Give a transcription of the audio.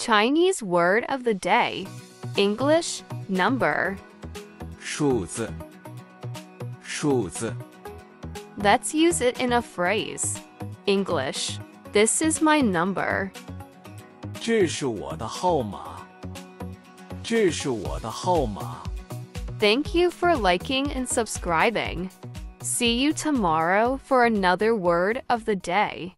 Chinese word of the day. English number. 数字，数字，Let's use it in a phrase. English. This is my number. 这是我的号码。这是我的号码。Thank you for liking and subscribing. See you tomorrow for another word of the day.